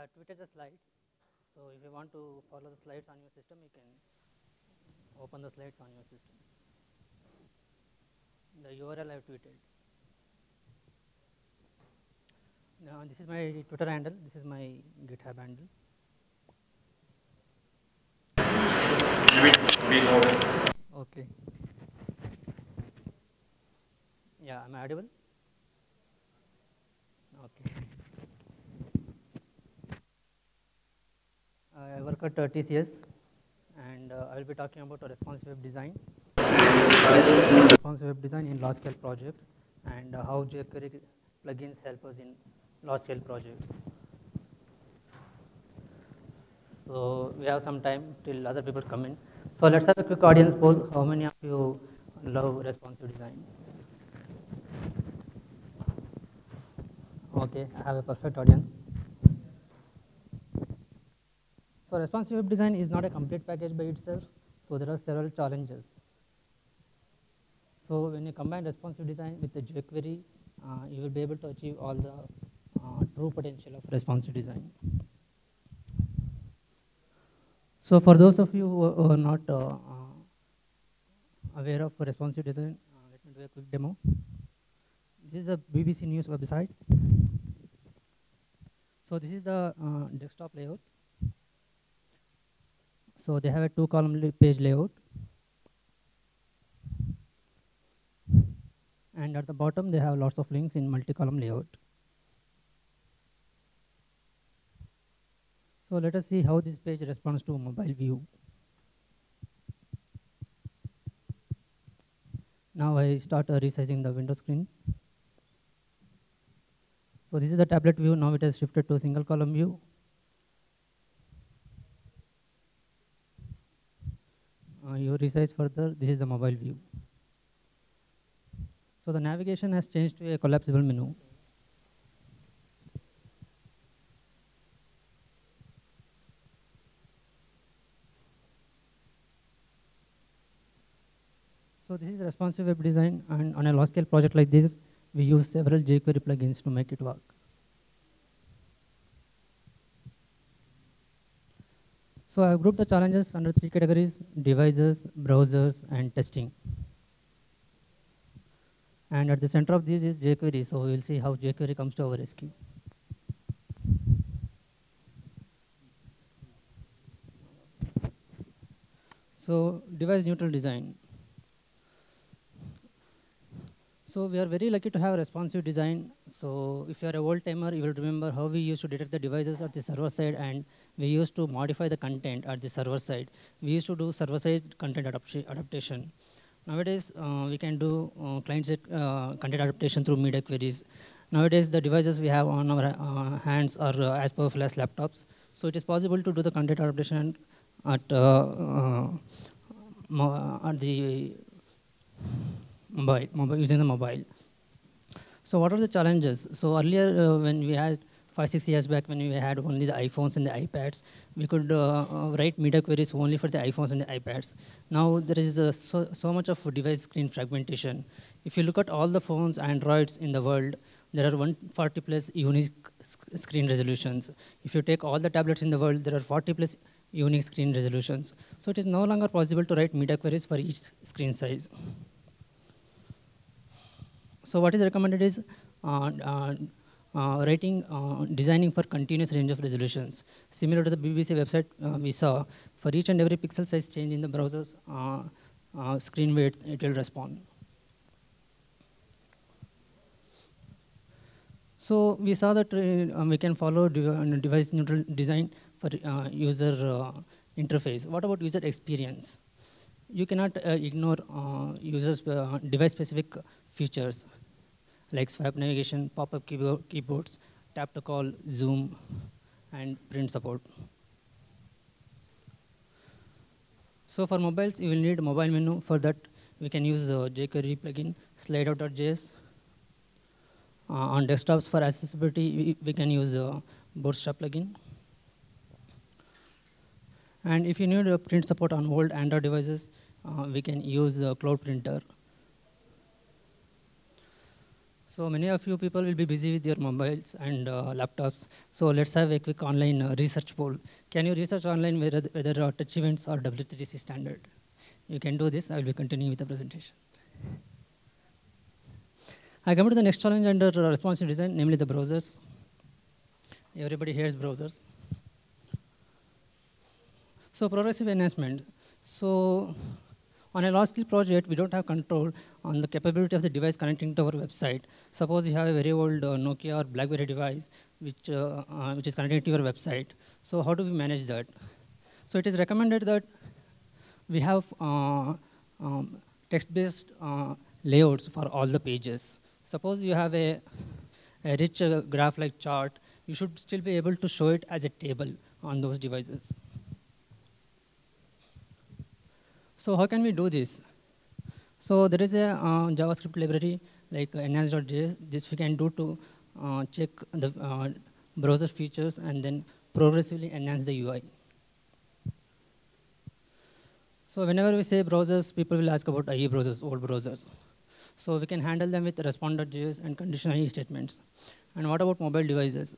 have tweeted the slides. So if you want to follow the slides on your system, you can open the slides on your system. The URL I have tweeted. Now this is my Twitter handle. This is my GitHub handle. Okay. Yeah, am I audible? Okay. I uh, TCS and uh, I will be talking about a responsive web design. responsive web design in large scale projects and uh, how jQuery plugins help us in large scale projects. So we have some time till other people come in. So let's have a quick audience poll. How many of you love responsive design? Okay, I have a perfect audience. So responsive web design is not a complete package by itself. So there are several challenges. So when you combine responsive design with the jQuery, uh, you will be able to achieve all the uh, true potential of responsive design. So for those of you who are not uh, uh, aware of responsive design, uh, let me do a quick demo. This is a BBC News website. So this is the uh, desktop layout. So they have a two column page layout. And at the bottom they have lots of links in multi-column layout. So let us see how this page responds to mobile view. Now I start uh, resizing the window screen. So this is the tablet view. Now it has shifted to a single column view. Uh, you resize further. This is the mobile view. So the navigation has changed to a collapsible menu. So this is responsive web design and on a large scale project like this, we use several jQuery plugins to make it work. So I have grouped the challenges under three categories, devices, browsers, and testing. And at the center of this is jQuery, so we will see how jQuery comes to our rescue. So device neutral design. So we are very lucky to have responsive design. So if you are a old timer, you will remember how we used to detect the devices at the server side and we used to modify the content at the server side. We used to do server-side content adaptation. Nowadays, uh, we can do uh, client-side uh, content adaptation through media queries. Nowadays, the devices we have on our uh, hands are uh, as powerful as laptops. So it is possible to do the content adaptation at, uh, at the mobile, mobile, using the mobile. So what are the challenges? So earlier, uh, when we had five, six years back, when we had only the iPhones and the iPads, we could uh, uh, write media queries only for the iPhones and the iPads. Now there is uh, so, so much of device screen fragmentation. If you look at all the phones, Androids in the world, there are 140 plus unique screen resolutions. If you take all the tablets in the world, there are 40 plus unique screen resolutions. So it is no longer possible to write media queries for each screen size. So what is recommended is uh, uh, uh, writing, designing for continuous range of resolutions. Similar to the BBC website we saw, for each and every pixel size change in the browser's screen weight, it will respond. So we saw that uh, we can follow device neutral design for uh, user uh, interface. What about user experience? You cannot ignore users device specific features like swipe navigation, pop-up keyboard, keyboards, tap to call, zoom, and print support. So for mobiles, you will need a mobile menu. For that, we can use the jQuery plugin, slider.js. Uh, on desktops for accessibility, we, we can use a Bootstrap plugin. And if you need a print support on old Android devices, uh, we can use the Cloud Printer. So many of you people will be busy with your mobiles and uh, laptops. So let's have a quick online uh, research poll. Can you research online whether, whether uh, touch events are W3C standard? You can do this. I will be continuing with the presentation. I come to the next challenge under uh, responsive design, namely the browsers. Everybody hears browsers. So progressive enhancement. So on a large scale project, we don't have control on the capability of the device connecting to our website. Suppose you have a very old uh, Nokia or BlackBerry device which, uh, uh, which is connected to your website. So how do we manage that? So it is recommended that we have uh, um, text-based uh, layouts for all the pages. Suppose you have a, a rich uh, graph-like chart, you should still be able to show it as a table on those devices. So how can we do this? So there is a uh, JavaScript library like enhance.js. This we can do to uh, check the uh, browser features and then progressively enhance the UI. So whenever we say browsers, people will ask about IE browsers, old browsers. So we can handle them with respond.js and conditional statements. And what about mobile devices?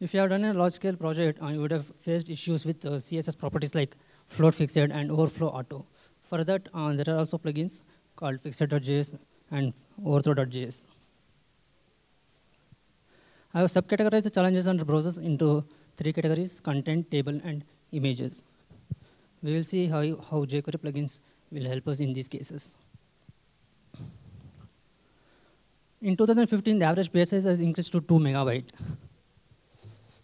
If you have done a large-scale project, uh, you would have faced issues with uh, CSS properties like float fixed and overflow auto. For that, uh, there are also plugins called fixed.js and overflow.js. I have subcategorized the challenges under browsers into three categories, content, table, and images. We will see how, how jQuery plugins will help us in these cases. In 2015, the average page size has increased to 2 megabyte.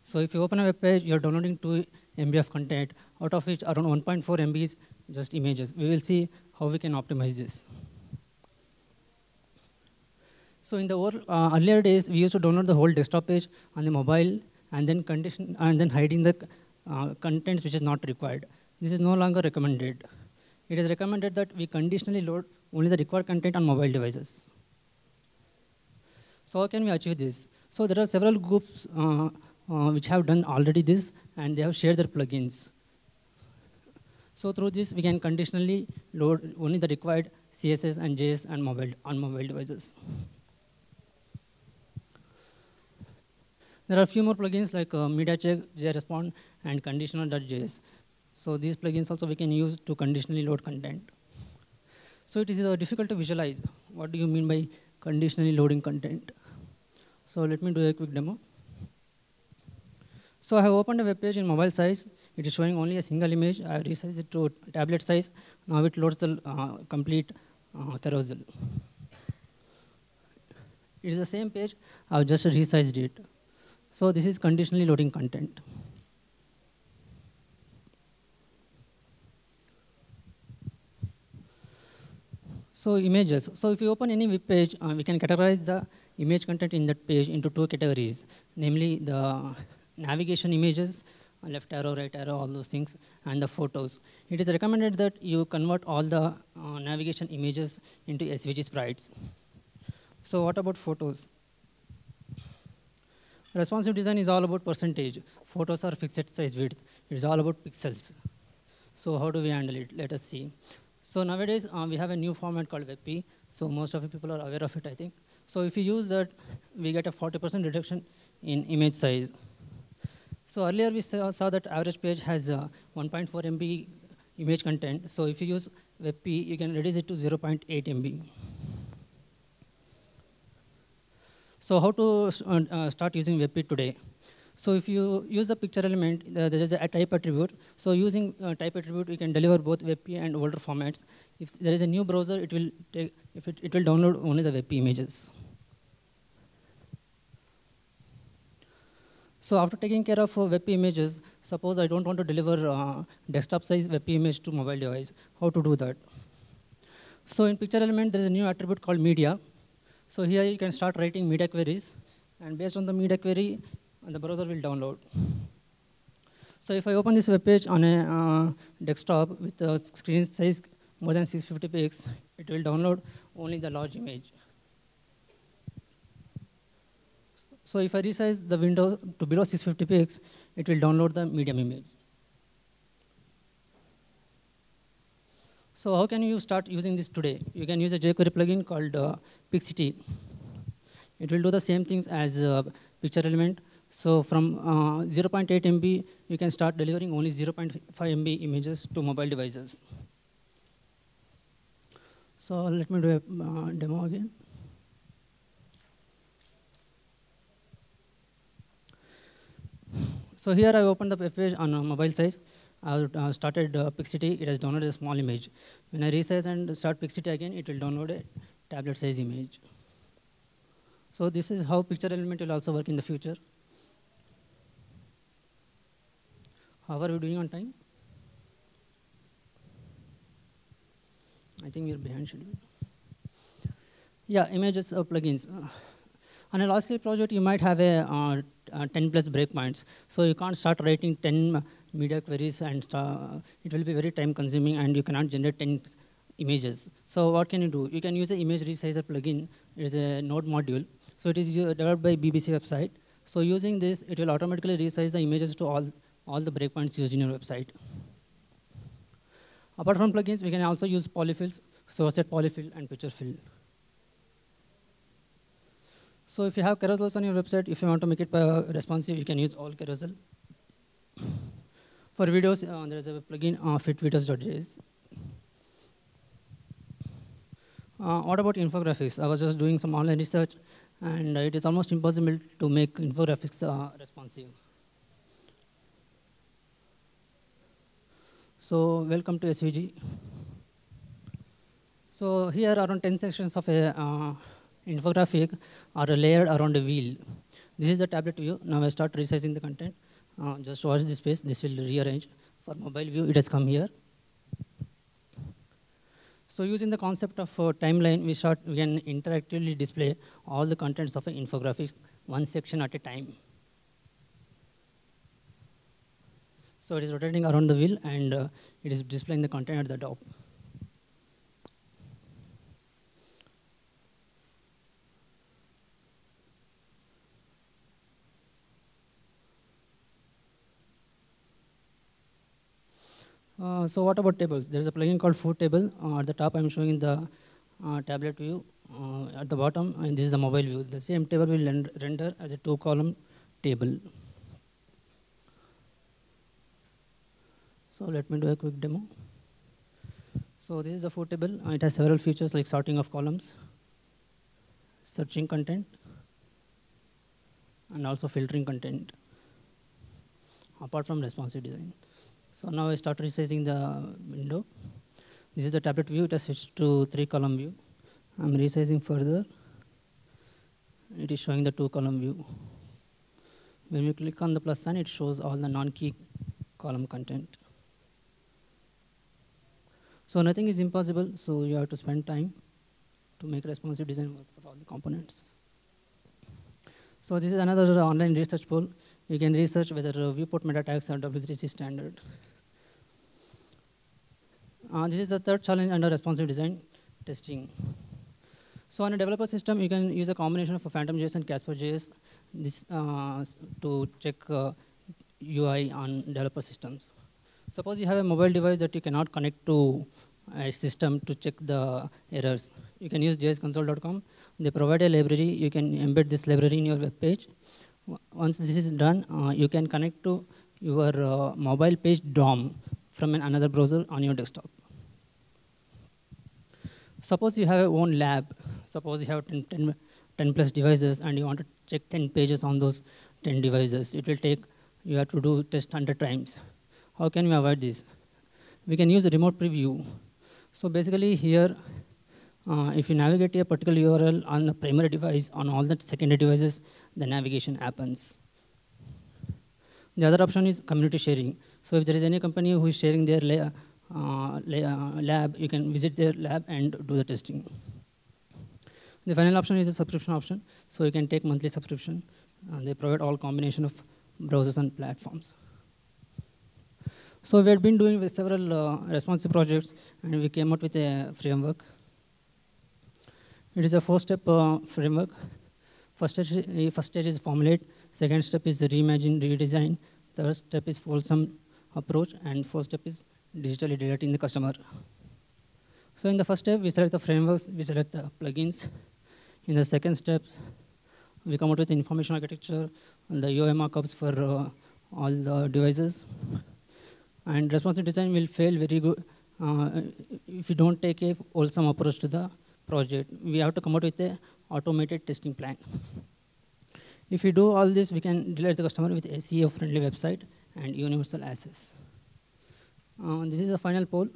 So if you open a web page, you're downloading 2 MB of content, out of which around 1.4 MB is just images. We will see how we can optimize this. So in the uh, earlier days, we used to download the whole desktop page on the mobile and then condition and then hiding the uh, contents which is not required. This is no longer recommended. It is recommended that we conditionally load only the required content on mobile devices. So how can we achieve this? So there are several groups uh, uh, which have done already this, and they have shared their plugins. So through this, we can conditionally load only the required CSS and JS and mobile on mobile devices. There are a few more plugins like uh, MediaCheck, JRespond, and conditional.js. So these plugins also we can use to conditionally load content. So it is uh, difficult to visualize. What do you mean by conditionally loading content? So let me do a quick demo. So I have opened a web page in mobile size. It is showing only a single image. I resized it to tablet size. Now it loads the uh, complete uh, carousel. It is the same page. I have just resized it. So this is conditionally loading content. So images. So if you open any web page, uh, we can categorize the image content in that page into two categories, namely the navigation images, left arrow, right arrow, all those things, and the photos. It is recommended that you convert all the uh, navigation images into SVG sprites. So what about photos? Responsive design is all about percentage. Photos are fixed size width. It is all about pixels. So how do we handle it? Let us see. So nowadays, uh, we have a new format called WebP. So most of the people are aware of it, I think. So if you use that, we get a 40% reduction in image size. So earlier we saw, saw that average page has uh, 1.4 MB image content. So if you use WebP, you can reduce it to 0.8 MB. So how to uh, uh, start using WebP today? So if you use a picture element, uh, there is a type attribute. So using uh, type attribute, we can deliver both WebP and older formats. If there is a new browser, it will take, if it, it will download only the WebP images. So after taking care of uh, WebP images, suppose I don't want to deliver uh, desktop size WebP image to mobile device. How to do that? So in picture element, there is a new attribute called media. So here you can start writing media queries. And based on the media query, the browser will download. So if I open this web page on a uh, desktop with a screen size more than 650 pixels, it will download only the large image. So if I resize the window to below 650 pixels, it will download the medium image. So how can you start using this today? You can use a jQuery plugin called uh, Pixity. It will do the same things as uh, picture element. So from uh, 0.8 MB, you can start delivering only 0.5 MB images to mobile devices. So let me do a uh, demo again. So here I opened the page on a mobile size. I uh, started uh, Pixity, it has downloaded a small image. When I resize and start Pixity again, it will download a tablet size image. So this is how picture element will also work in the future. How are we doing on time? I think we're behind schedule. Yeah, images of plugins. On a large scale project, you might have a uh, uh, 10 plus breakpoints. So you can't start writing 10 media queries and it will be very time consuming and you cannot generate 10 images. So what can you do? You can use the image resizer plugin. It is a node module. So it is developed by BBC website. So using this, it will automatically resize the images to all, all the breakpoints used in your website. Apart from plugins, we can also use polyfills, source set polyfill, and Picturefill. So if you have carousels on your website, if you want to make it uh, responsive, you can use Owl Carousel. For videos, uh, there is a plugin, uh, fitvideos.js. Uh, what about infographics? I was just doing some online research, and it is almost impossible to make infographics uh, responsive. So welcome to SVG. So here around 10 sections of a uh, infographic are layered around a wheel. This is the tablet view. Now I start resizing the content. Uh, just watch this space. This will rearrange. For mobile view, it has come here. So using the concept of uh, timeline, we, start, we can interactively display all the contents of an infographic, one section at a time. So it is rotating around the wheel, and uh, it is displaying the content at the top. Uh, so what about tables? There is a plugin called FooTable. Uh, at the top, I'm showing the uh, tablet view. Uh, at the bottom, and this is the mobile view. The same table will render as a two-column table. So let me do a quick demo. So this is the FooTable. it has several features like sorting of columns, searching content, and also filtering content, apart from responsive design. So now I start resizing the window. This is the tablet view. It has switched to three column view. I'm resizing further. It is showing the two column view. When you click on the plus sign, it shows all the non-key column content. So nothing is impossible, so you have to spend time to make responsive design work for all the components. So this is another online research poll. You can research whether viewport meta tags are W3C standard. Uh, this is the third challenge under responsive design testing. So on a developer system, you can use a combination of Phantom.js and Casper.js this, uh, to check UI uh, on developer systems. Suppose you have a mobile device that you cannot connect to a system to check the errors. You can use jsconsole.com. They provide a library. You can embed this library in your web page once this is done, uh, you can connect to your uh, mobile page DOM from an another browser on your desktop. Suppose you have your own lab. Suppose you have 10, 10, 10 plus devices and you want to check 10 pages on those 10 devices. It will take, you have to do test 100 times. How can we avoid this? We can use a remote preview. So basically here, uh, if you navigate a particular URL on the primary device, on all the secondary devices, the navigation happens. The other option is community sharing. So if there is any company who is sharing their la uh, la uh, lab, you can visit their lab and do the testing. The final option is a subscription option. So you can take monthly subscription. they provide all combination of browsers and platforms. So we had been doing several uh, responsive projects, and we came out with a framework. It is a four-step uh, framework. First stage, uh, first stage is formulate. Second step is reimagine, redesign. Third step is fulsome approach. And fourth step is digitally delighting the customer. So in the first step, we select the frameworks, we select the plugins. In the second step, we come out with information architecture and the UI markups for uh, all the devices. And responsive design will fail very good uh, if you don't take a wholesome approach to the project. We have to come out with a automated testing plan. If we do all this, we can delight the customer with a SEO-friendly website and universal access. Uh, this is the final poll.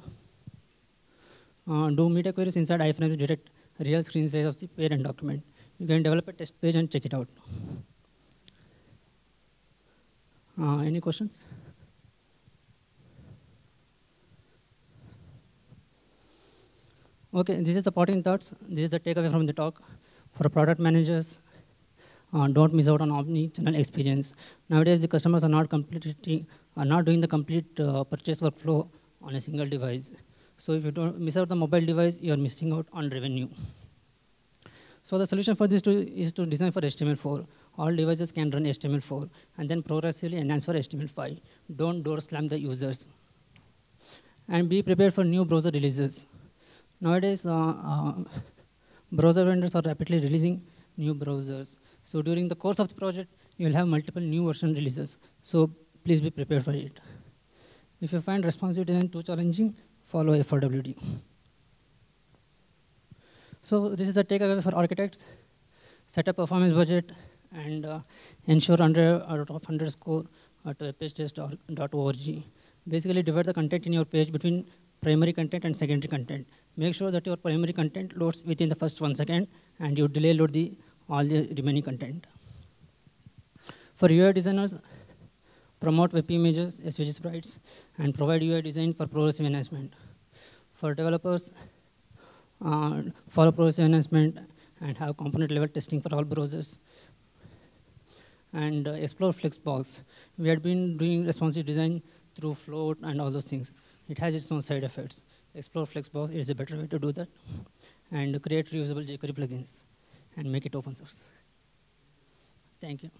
Uh, do media queries inside iframes detect real screen size of the parent document? You can develop a test page and check it out. Uh, any questions? Okay, this is the parting thoughts. This is the takeaway from the talk. For product managers, uh, don't miss out on omni-channel experience. Nowadays, the customers are not completing, are not doing the complete uh, purchase workflow on a single device. So if you don't miss out the mobile device, you are missing out on revenue. So the solution for this to, is to design for HTML4. All devices can run HTML4, and then progressively enhance for HTML5. Don't door slam the users. And be prepared for new browser releases. Nowadays, uh, uh, browser vendors are rapidly releasing new browsers. So during the course of the project, you will have multiple new version releases. So please be prepared for it. If you find responsive design too challenging, follow FRWD. So this is a takeaway for architects. Set a performance budget and uh, ensure under out of underscore at webpagetest.org. Basically divide the content in your page between primary content and secondary content. Make sure that your primary content loads within the first one second and you delay load the all the remaining content. For UI designers, promote web images, SVG sprites, and provide UI design for progressive enhancement. For developers, uh, follow progressive enhancement and have component level testing for all browsers. And uh, explore Flexbox. We had been doing responsive design through Float and all those things. It has its own side effects. Explore Flexbox is a better way to do that. And create reusable jQuery plugins and make it open source. Thank you.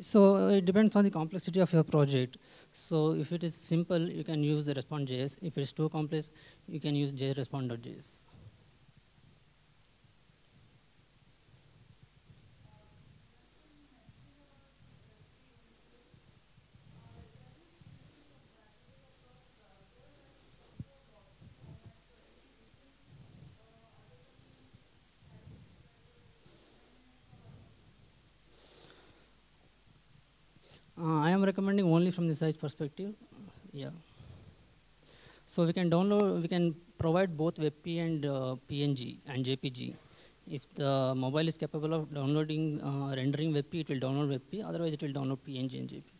So uh, it depends on the complexity of your project. So if it is simple, you can use the respond.js. If it's too complex, you can use jrespond.js. Uh, I am recommending only from the size perspective. Yeah. So we can download, we can provide both WebP and uh, PNG and JPG. If the mobile is capable of downloading, uh, rendering WebP, it will download WebP. Otherwise, it will download PNG and JPG.